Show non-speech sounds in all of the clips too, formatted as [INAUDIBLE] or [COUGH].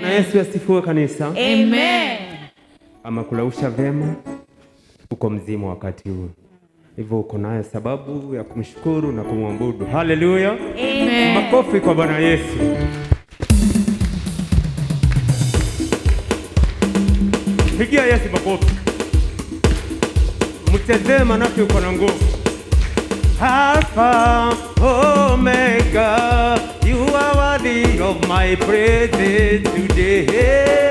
Bwana Yesu asifiwe kanisa. Amen. kulausha vyema, uko mzima wakati huu, hivyo uko nayo sababu ya kumshukuru na kumwabudu. Haleluya, Amen. makofi kwa Bwana Yesu. Pigia Yesu makofi, mchezee manake uko na nguvu. Alpha, Omega, you are worthy of my praises today.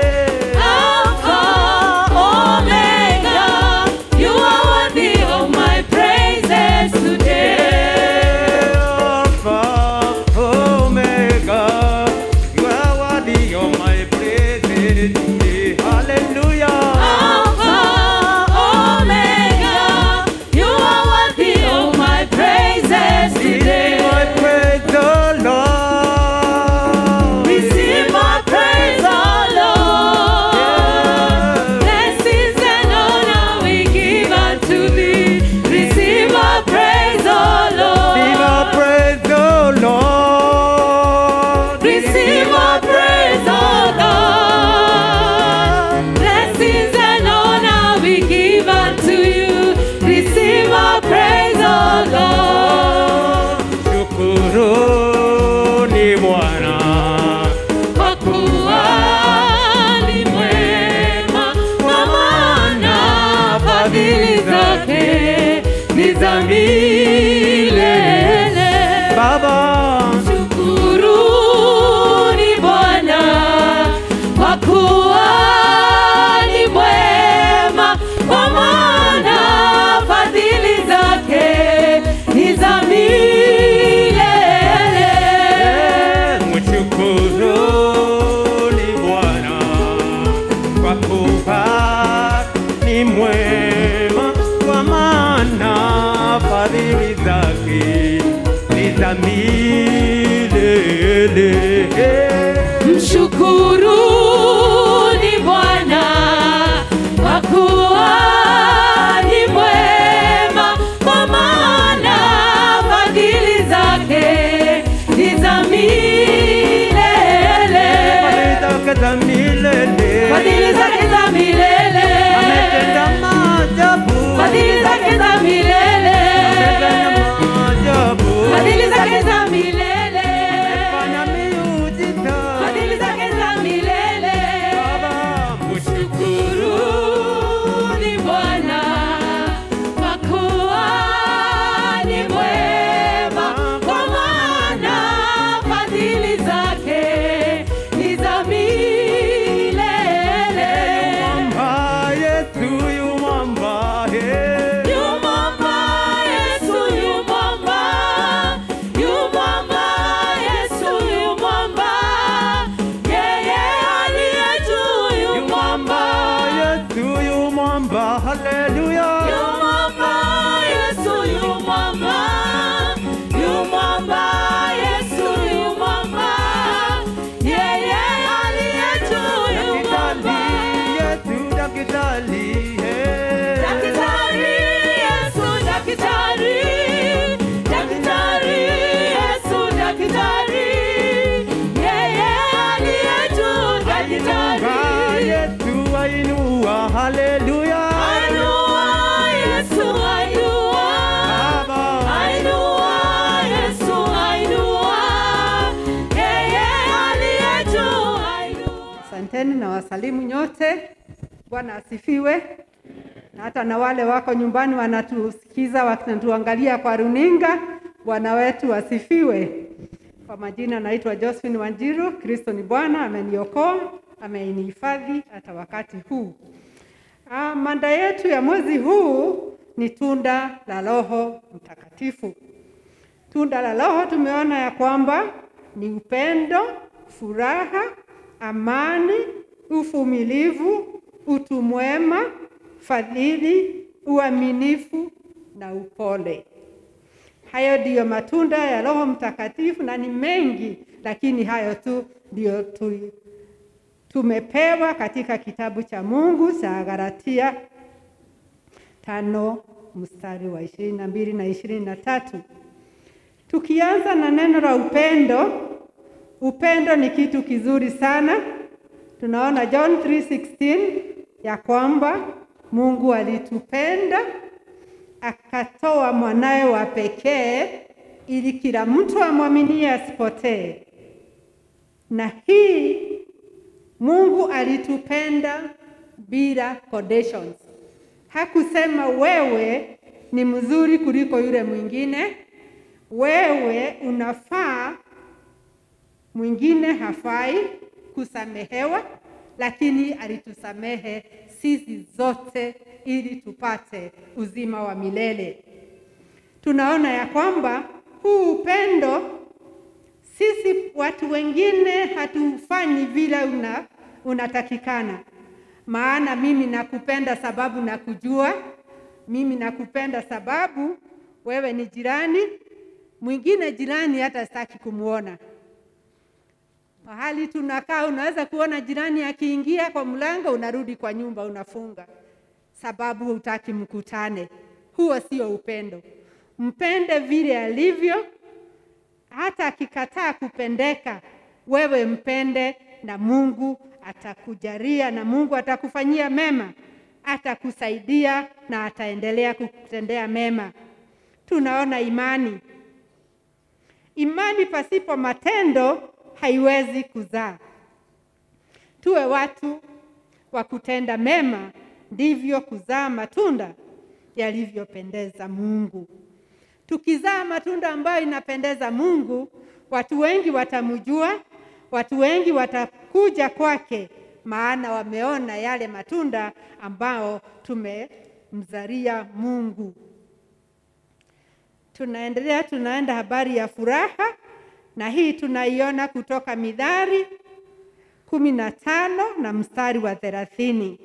Asanteni na wasalimu nyote. Bwana asifiwe. Na hata na wale wako nyumbani wanatusikiza wanatuangalia kwa runinga. Bwana wetu asifiwe. Kwa majina naitwa Josephine Wanjiru. Kristo ni Bwana, ameniokoa, amenihifadhi hata wakati huu. Ah, mada yetu ya mwezi huu ni tunda la Roho Mtakatifu. Tunda la Roho tumeona ya kwamba ni upendo, furaha, amani, uvumilivu, utu mwema, fadhili, uaminifu na upole. Hayo ndiyo matunda ya Roho Mtakatifu na ni mengi, lakini hayo tu ndio tu, tumepewa katika kitabu cha Mungu cha Galatia tano mstari wa ishirini na mbili na ishirini na tatu. Tukianza na neno la upendo, upendo ni kitu kizuri sana Tunaona John 3:16 ya kwamba Mungu alitupenda akatoa mwanawe wa pekee ili kila mtu amwaminie asipotee. Na hii Mungu alitupenda bila conditions. Hakusema wewe ni mzuri kuliko yule mwingine, wewe unafaa, mwingine hafai kusamehewa, lakini alitusamehe sisi zote ili tupate uzima wa milele. Tunaona ya kwamba huu upendo sisi watu wengine hatufanyi vile una, unatakikana. Maana mimi nakupenda sababu nakujua, mimi nakupenda sababu wewe ni jirani, mwingine jirani hata sitaki kumwona. Mahali tunakaa, unaweza kuona jirani akiingia kwa mlango, unarudi kwa nyumba, unafunga sababu hutaki mkutane. Huo sio upendo. Mpende vile alivyo, hata akikataa kupendeka, wewe mpende, na Mungu atakujalia, na Mungu atakufanyia mema, atakusaidia na ataendelea kukutendea mema. Tunaona imani. Imani pasipo matendo haiwezi kuzaa. Tuwe watu wa kutenda mema, ndivyo kuzaa matunda yalivyopendeza Mungu. Tukizaa matunda ambayo inapendeza Mungu, watu wengi watamjua, watu wengi watakuja kwake, maana wameona yale matunda ambao tumemzalia Mungu. Tunaendelea, tunaenda habari ya furaha, na hii tunaiona kutoka Mithali kumi na tano na mstari wa thelathini.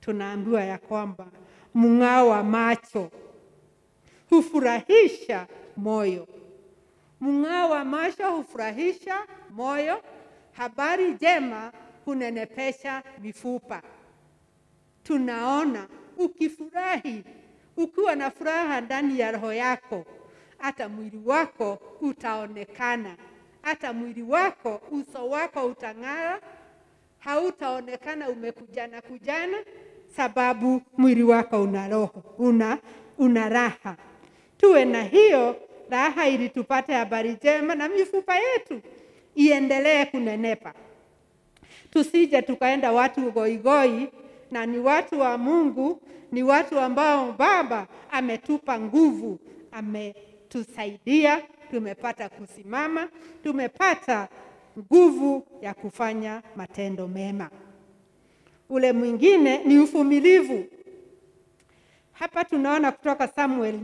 Tunaambiwa ya kwamba mng'ao wa macho hufurahisha moyo. Mng'ao wa macho hufurahisha moyo. Habari njema hunenepesha mifupa. Tunaona ukifurahi, ukiwa na furaha ndani ya roho yako, hata mwili wako utaonekana, hata mwili wako, uso wako utang'ara, hautaonekana umekujana kujana, sababu mwili wako una roho, una, una raha. Tuwe na hiyo raha ili tupate habari njema na mifupa yetu iendelee kunenepa. Tusije tukaenda watu goigoi, na ni watu wa Mungu, ni watu ambao Baba ametupa nguvu, ametusaidia, tumepata kusimama, tumepata nguvu ya kufanya matendo mema. Ule mwingine ni uvumilivu. Hapa tunaona kutoka Samuel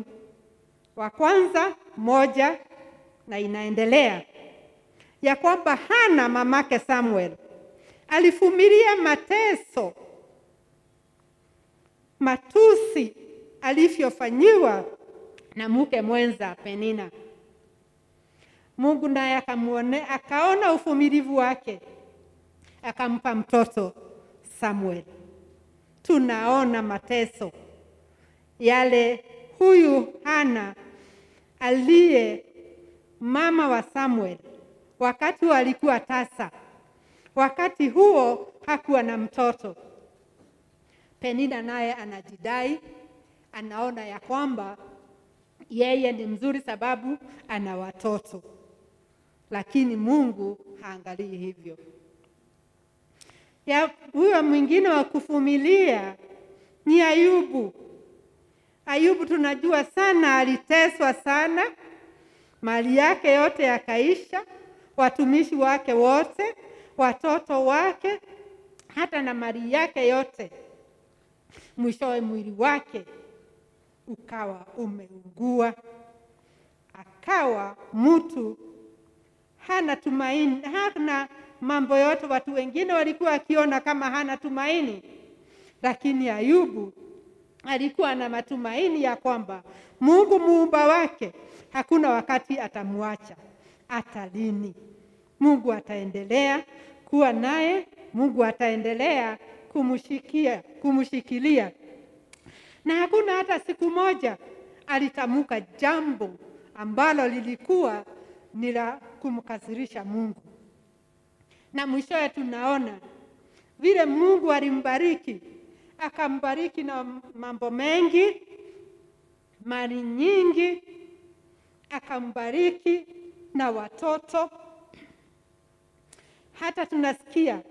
wa kwanza moja na inaendelea ya kwamba Hana mamake Samuel alivumilia mateso, matusi alivyofanyiwa na mke mwenza Penina. Mungu naye akamuone, akaona uvumilivu wake, akampa mtoto Samuel. Tunaona mateso yale huyu Hana aliye mama wa Samuel wakati alikuwa tasa, wakati huo hakuwa na mtoto. Penina naye anajidai, anaona ya kwamba yeye ni mzuri sababu ana watoto, lakini Mungu haangalii hivyo. Ya huyo mwingine wa kuvumilia ni Ayubu. Ayubu tunajua sana, aliteswa sana, mali yake yote yakaisha, watumishi wake wote, watoto wake, hata na mali yake yote. Mwishowe mwili wake ukawa umeungua, akawa mtu hana tumaini, hana mambo yote. Watu wengine walikuwa akiona kama hana tumaini, lakini Ayubu alikuwa na matumaini ya kwamba Mungu muumba wake hakuna wakati atamwacha, hata lini. Mungu ataendelea kuwa naye, Mungu ataendelea kumshikia, kumshikilia, na hakuna hata siku moja alitamka jambo ambalo lilikuwa ni la kumkasirisha Mungu. Na mwishowe tunaona vile Mungu alimbariki, akambariki na mambo mengi, mali nyingi, akambariki na watoto. Hata tunasikia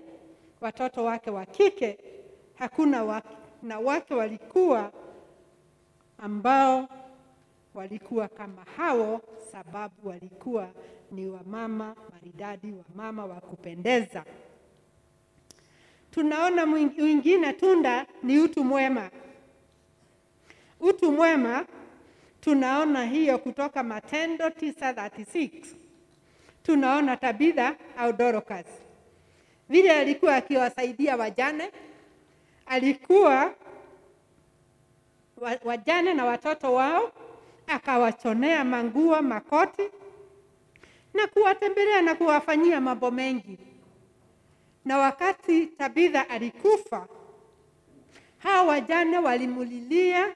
watoto wake wa kike hakuna na wake walikuwa ambao walikuwa kama hao, sababu walikuwa ni wamama maridadi, wamama wa kupendeza. Tunaona mwingine tunda ni utu mwema. Utu mwema tunaona hiyo kutoka Matendo 9:36 tunaona Tabitha au Dorcas vile alikuwa akiwasaidia wajane, alikuwa wa- wajane na watoto wao, akawachonea manguo, makoti na kuwatembelea na kuwafanyia mambo mengi. Na wakati Tabitha alikufa, hawa wajane walimulilia.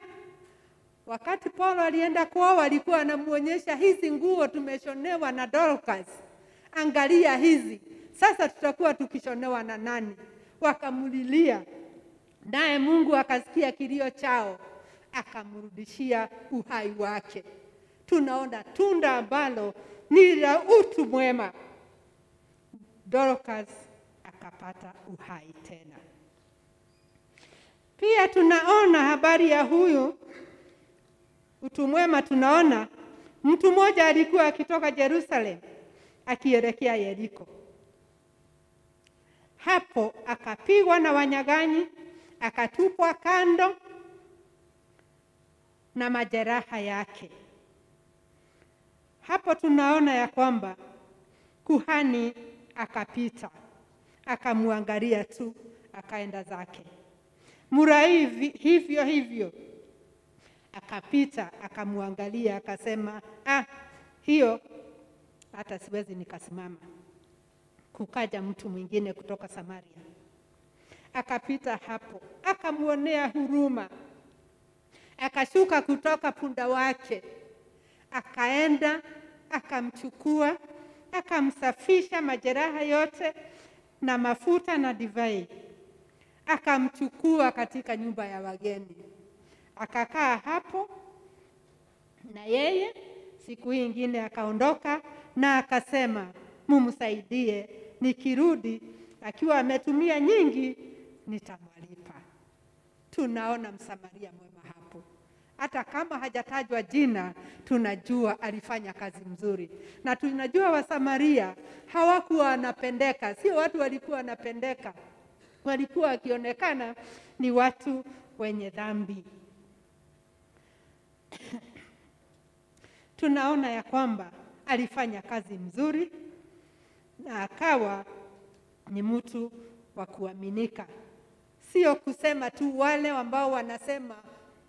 Wakati Paulo alienda kwao, walikuwa wanamwonyesha hizi nguo tumeshonewa na Dorcas, angalia hizi sasa tutakuwa tukishonewa na nani? Wakamulilia, naye Mungu akasikia kilio chao, akamrudishia uhai wake. Tunaona tunda ambalo ni la utu mwema. Dorcas akapata uhai tena. Pia tunaona habari ya huyu utu mwema. Tunaona mtu mmoja alikuwa akitoka Jerusalem akielekea Yeriko. Hapo akapigwa na wanyag'anyi, akatupwa kando na majeraha yake. Hapo tunaona ya kwamba kuhani akapita, akamwangalia tu, akaenda zake. Murai hivyo hivyo akapita, akamwangalia, akasema ah, hiyo hata siwezi nikasimama. Kukaja mtu mwingine kutoka Samaria, akapita hapo, akamwonea huruma, akashuka kutoka punda wake, akaenda akamchukua, akamsafisha majeraha yote na mafuta na divai, akamchukua katika nyumba ya wageni, akakaa hapo na yeye. Siku hii ingine akaondoka na akasema, mumsaidie, nikirudi akiwa ametumia nyingi nitamwalipa. Tunaona Msamaria mwema hata kama hajatajwa jina, tunajua alifanya kazi mzuri, na tunajua Wasamaria hawakuwa wanapendeka, sio watu walikuwa wanapendeka, walikuwa wakionekana ni watu wenye dhambi. [CLEARS THROAT] tunaona ya kwamba alifanya kazi mzuri na akawa ni mtu wa kuaminika, sio kusema tu wale ambao wanasema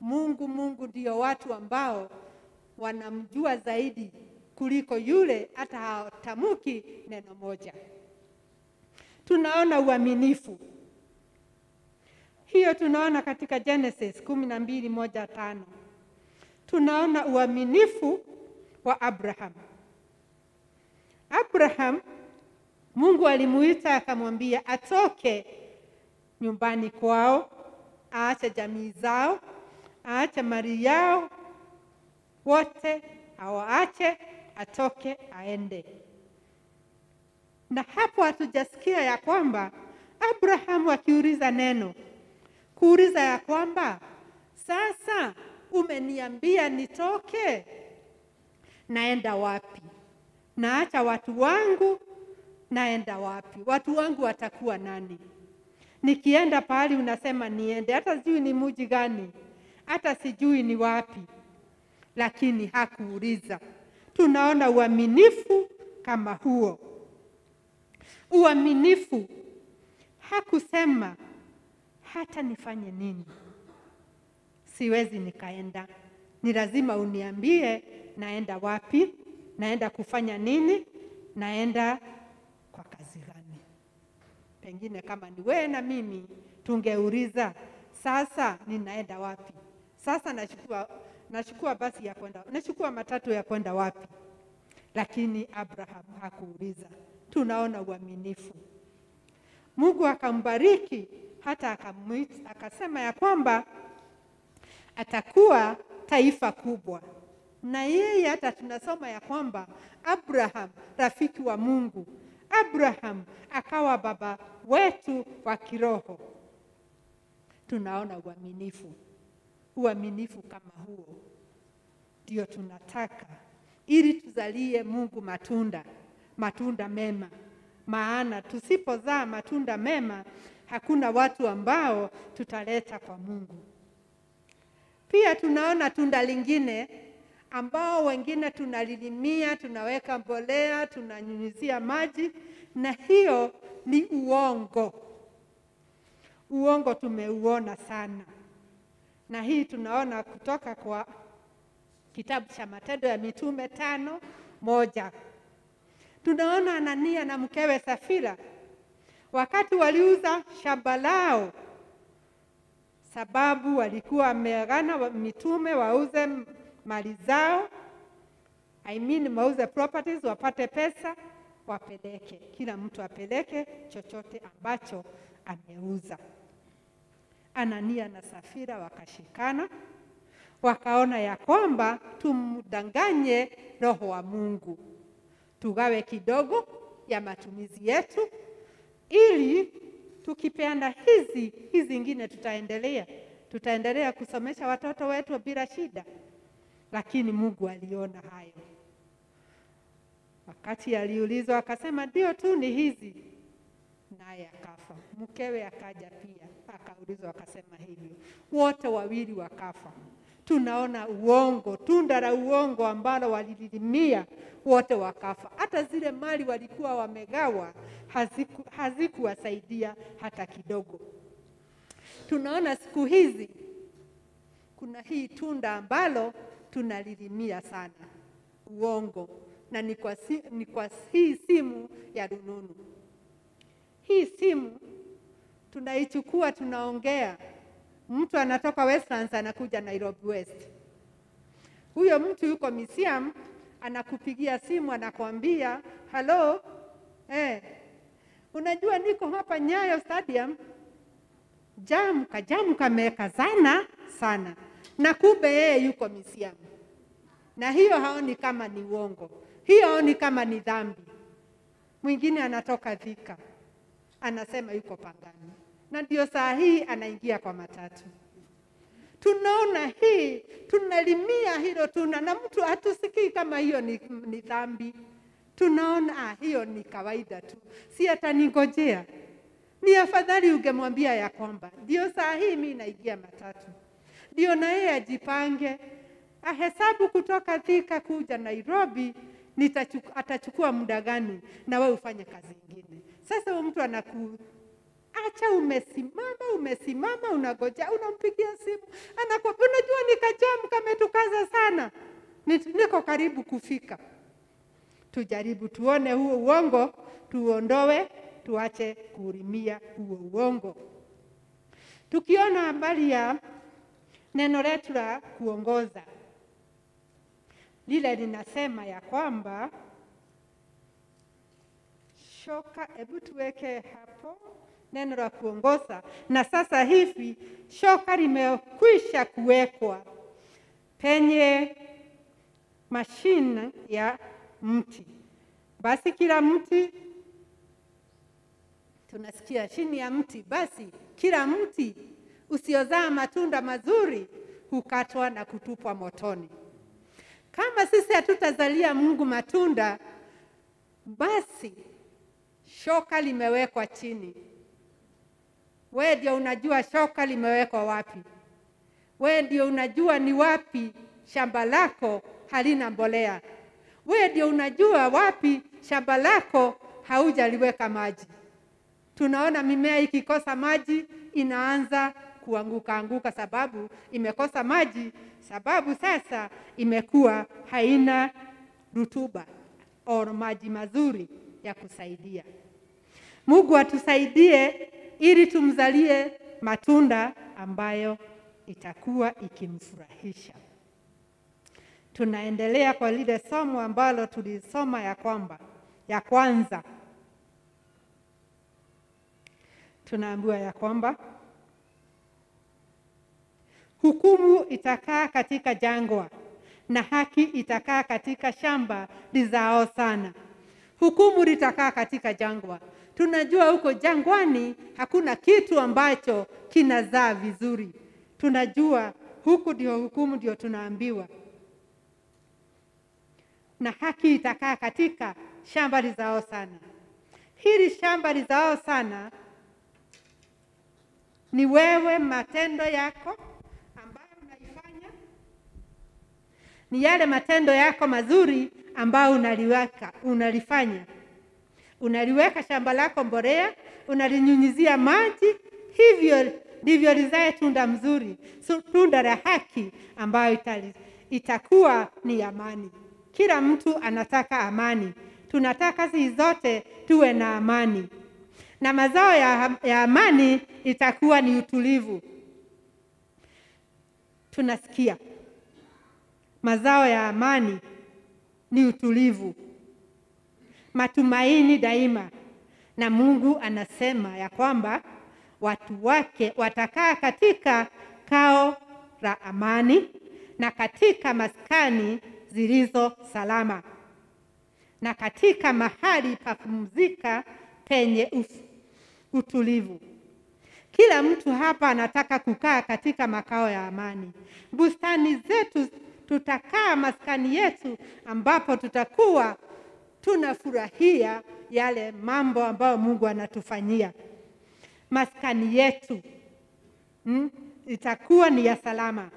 Mungu Mungu ndio watu ambao wanamjua zaidi kuliko yule hata hatamuki neno moja. Tunaona uaminifu, hiyo tunaona katika Genesis kumi na mbili moja tano tunaona uaminifu wa Abraham. Abraham, Mungu alimuita akamwambia atoke nyumbani kwao, aache jamii zao, aache mali yao wote, awaache atoke aende. Na hapo hatujasikia ya kwamba Abrahamu akiuliza neno, kuuliza ya kwamba sasa umeniambia nitoke, naenda wapi? Naacha watu wangu, naenda wapi? Watu wangu watakuwa nani? Nikienda pahali unasema niende, hata sijui ni muji gani, hata sijui ni wapi, lakini hakuuliza. Tunaona uaminifu kama huo. Uaminifu hakusema hata nifanye nini siwezi nikaenda, ni lazima uniambie naenda wapi, naenda kufanya nini, naenda kwa kazi gani. Pengine kama ni wewe na mimi tungeuliza, sasa ninaenda wapi? Sasa nachukua nachukua basi ya kwenda, nachukua matatu ya kwenda wapi? Lakini Abraham hakuuliza. Tunaona uaminifu. Mungu akambariki hata akamwita, akasema ya kwamba atakuwa taifa kubwa. Na yeye hata tunasoma ya kwamba Abraham rafiki wa Mungu, Abraham akawa baba wetu wa kiroho. Tunaona uaminifu, uaminifu kama huo ndio tunataka ili tuzalie Mungu matunda, matunda mema. Maana tusipozaa matunda mema, hakuna watu ambao tutaleta kwa Mungu. Pia tunaona tunda lingine ambao wengine tunalilimia, tunaweka mbolea, tunanyunyizia maji, na hiyo ni uongo. Uongo tumeuona sana, na hii tunaona kutoka kwa kitabu cha Matendo ya Mitume tano moja. Tunaona Anania na mkewe Safira wakati waliuza shamba lao, sababu walikuwa wameagana wa- mitume wauze mali zao, I mean wauze properties, wapate pesa wapeleke, kila mtu apeleke chochote ambacho ameuza. Anania na Safira wakashikana wakaona ya kwamba tumdanganye Roho wa Mungu, tugawe kidogo ya matumizi yetu, ili tukipeana hizi hizi zingine tutaendelea tutaendelea kusomesha watoto wetu bila shida. Lakini Mungu aliona hayo, wakati aliulizwa akasema ndio tu ni hizi, naye akafa. Mkewe akaja pia akaulizwa akasema hivyo, wote wawili wakafa. Tunaona uongo, tunda la uongo ambalo walililimia, wote wakafa. Hata zile mali walikuwa wamegawa haziku, hazikuwasaidia hata kidogo. Tunaona siku hizi kuna hii tunda ambalo tunalilimia sana, uongo, na ni kwa, si, ni kwa hii simu ya rununu. Hii simu tunaichukua, tunaongea, mtu anatoka Westlands anakuja Nairobi West. Huyo mtu yuko Misiam, anakupigia simu, anakuambia halo, eh, unajua niko hapa Nyayo Stadium, jam kajamu kamekazana sana, na kumbe yeye yuko Misiam, na hiyo haoni kama ni uongo, hiyo haoni kama ni dhambi. Mwingine anatoka Thika anasema yuko Pangani, na ndio saa hii anaingia kwa matatu. Tunaona hii, tunalimia hilo tuna, na mtu hatusikii kama hiyo ni, ni dhambi. Tunaona ah, hiyo ni kawaida tu, si ataningojea. Ni afadhali ungemwambia ya kwamba ndio saa hii mi naingia matatu, ndio na yeye ajipange, ahesabu kutoka Thika kuja Nairobi atachukua muda gani, na wewe ufanye kazi ingine. Sasa huyo mtu anaku acha, umesimama umesimama, unagoja, unampigia simu, anakwambia unajua, nikajamu kametukaza sana, niko karibu kufika. Tujaribu tuone huo uongo, tuondoe, tuache kuhurimia huo uongo. Tukiona habari ya neno letu la kuongoza lile linasema ya kwamba shoka, hebu tuweke hapo neno la kuongoza, na sasa hivi shoka limekwisha kuwekwa penye mashina ya mti. Basi kila mti tunasikia chini ya mti, basi kila mti usiozaa matunda mazuri hukatwa na kutupwa motoni. Kama sisi hatutazalia Mungu matunda, basi shoka limewekwa chini. Wewe ndio unajua shoka limewekwa wapi. we ndio unajua ni wapi shamba lako halina mbolea. we ndio unajua wapi shamba lako haujaliweka maji. Tunaona mimea ikikosa maji inaanza kuanguka anguka, sababu imekosa maji, sababu sasa imekuwa haina rutuba au maji mazuri ya kusaidia. Mungu atusaidie ili tumzalie matunda ambayo itakuwa ikimfurahisha. Tunaendelea kwa lile somo ambalo tulisoma ya kwamba ya kwanza tunaambiwa ya kwamba hukumu itakaa katika jangwa na haki itakaa katika shamba lizao sana. Hukumu litakaa katika jangwa. Tunajua huko jangwani hakuna kitu ambacho kinazaa vizuri. Tunajua huku ndio hukumu ndio tunaambiwa, na haki itakaa katika shamba lizao sana. Hili shamba lizao sana ni wewe, matendo yako ambayo unaifanya, ni yale matendo yako mazuri ambayo unaliweka unalifanya, unaliweka shamba lako mbolea, unalinyunyizia maji, hivyo ndivyo lizae tunda mzuri, tunda la haki ambayo itakuwa ni amani. Kila mtu anataka amani, tunataka sisi zote tuwe na amani, na mazao ya, ya amani itakuwa ni utulivu. Tunasikia. Mazao ya amani ni utulivu, matumaini daima, na Mungu anasema ya kwamba watu wake watakaa katika kao la amani na katika maskani zilizo salama na katika mahali pa kumzika penye utulivu. Kila mtu hapa anataka kukaa katika makao ya amani. Bustani zetu tutakaa maskani yetu, ambapo tutakuwa tunafurahia yale mambo ambayo Mungu anatufanyia. Maskani yetu mm, itakuwa ni ya salama.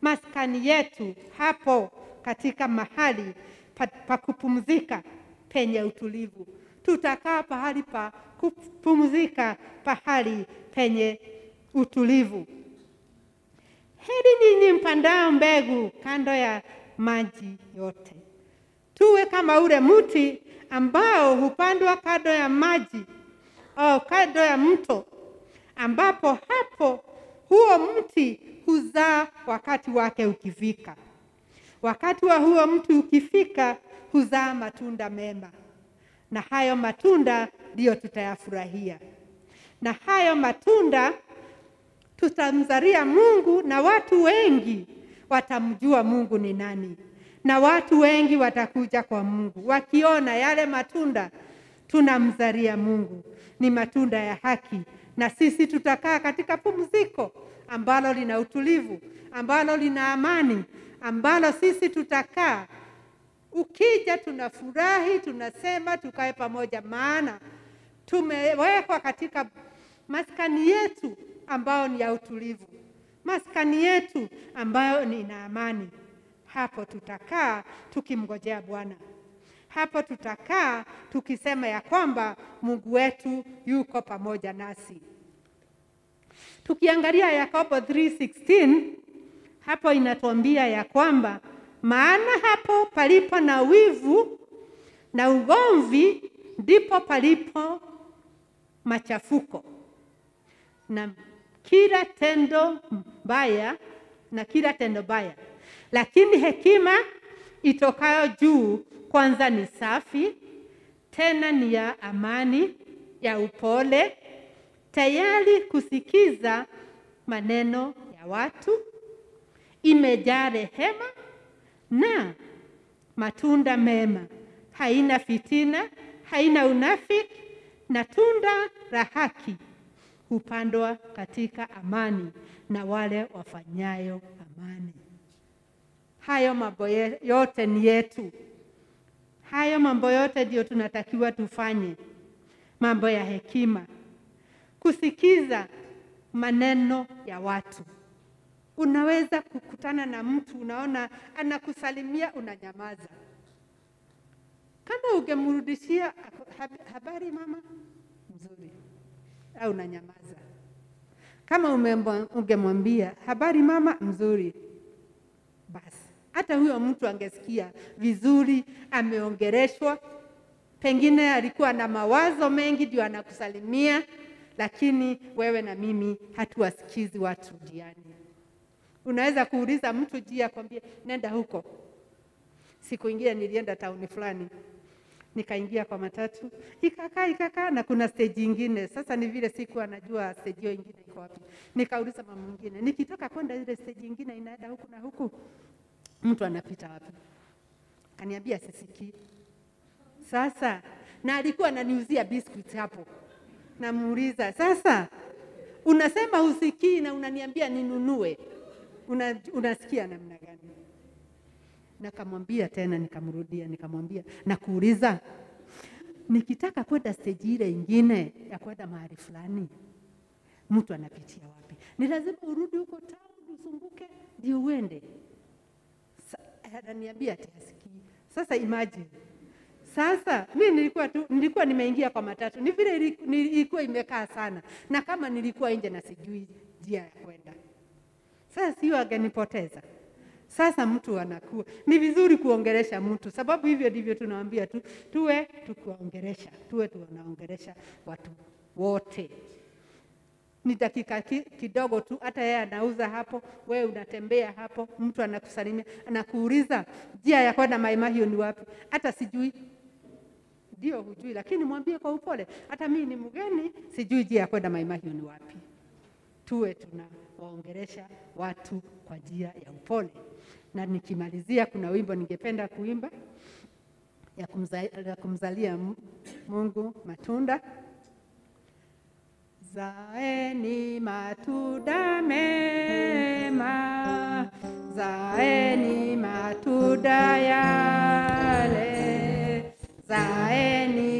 Maskani yetu hapo katika mahali pa, pa kupumzika penye utulivu. Tutakaa pahali pa kupumzika, pahali penye utulivu. Heri nyinyi mpandao mbegu kando ya maji yote, tuwe kama ule mti ambao hupandwa kando ya maji au kando ya mto, ambapo hapo huo mti huzaa wakati wake ukifika. Wakati wa huo mti ukifika, huzaa matunda mema, na hayo matunda ndiyo tutayafurahia, na hayo matunda tutamzaria Mungu, na watu wengi watamjua Mungu ni nani, na watu wengi watakuja kwa Mungu. Wakiona yale matunda tunamzalia Mungu. Ni matunda ya haki, na sisi tutakaa katika pumziko ambalo lina utulivu, ambalo lina amani, ambalo sisi tutakaa. Ukija tunafurahi, tunasema tukae pamoja, maana tumewekwa katika maskani yetu ambayo ni ya utulivu, maskani yetu ambayo ni na amani. Hapo tutakaa tukimngojea Bwana hapo tutakaa tukisema ya kwamba Mungu wetu yuko pamoja nasi. Tukiangalia Yakobo 3:16 hapo inatuambia ya kwamba maana hapo palipo na wivu na ugomvi ndipo palipo machafuko na kila tendo mbaya na kila tendo baya, lakini hekima itokayo juu kwanza ni safi, tena ni ya amani, ya upole, tayari kusikiza maneno ya watu, imejaa rehema na matunda mema, haina fitina, haina unafiki, na tunda la haki hupandwa katika amani na wale wafanyayo amani. Hayo mambo yote ni yetu. Hayo mambo yote ndio tunatakiwa tufanye, mambo ya hekima, kusikiza maneno ya watu. Unaweza kukutana na mtu unaona anakusalimia, unanyamaza. Kama ungemrudishia habari mama, mzuri, au unanyamaza. Kama ungemwambia habari mama, mzuri, basi hata huyo mtu angesikia vizuri, ameongereshwa. Pengine alikuwa na mawazo mengi, ndio anakusalimia, lakini wewe na mimi hatuwasikizi watu jiani. Unaweza kuuliza mtu njia, akwambie nenda huko. Siku ingine nilienda tauni fulani, nikaingia kwa matatu, ikakaa ikakaa, na kuna steji ingine. Sasa ni vile sikuwa najua steji hiyo ingine iko wapi. Nikauliza mama mwingine, nikitoka kwenda ile steji ingine inaenda huku na huku, mtu anapita wapi? Kaniambia sisikii. Sasa na alikuwa ananiuzia biscuit hapo, namuuliza sasa, unasema usikii na unaniambia ninunue, una, unasikia namna gani? Nakamwambia tena, nikamrudia, nikamwambia nakuuliza, nikitaka kwenda stage ile ingine ya kwenda mahali fulani, mtu anapitia wapi? Ni lazima urudi huko town uzunguke ndio uende? Ananiambia ati. Sasa imagine. Sasa mi nilikuwa tu, nilikuwa nimeingia kwa matatu, ni vile ilikuwa imekaa sana, na kama nilikuwa nje na sijui njia ya kwenda, sasa sio angenipoteza. Sasa mtu anakuwa ni vizuri kuongelesha mtu, sababu hivyo ndivyo tunawaambia tu, tuwe tukuongelesha, tuwe tunaongelesha watu wote ni dakika kidogo tu, hata yeye anauza hapo, wewe unatembea hapo, mtu anakusalimia, anakuuliza njia ya kwenda Mai ni wapi? Hata sijui, ndio hujui, lakini mwambie kwa upole, hata mimi ni mgeni, sijui njia ya kwenda Mai ni wapi. Tuwe tunawaongelesha watu kwa njia ya upole. Na nikimalizia, kuna wimbo ningependa kuimba ya, kumzalia Mungu matunda Zaeni matunda mema, zaeni matunda yale, zaeni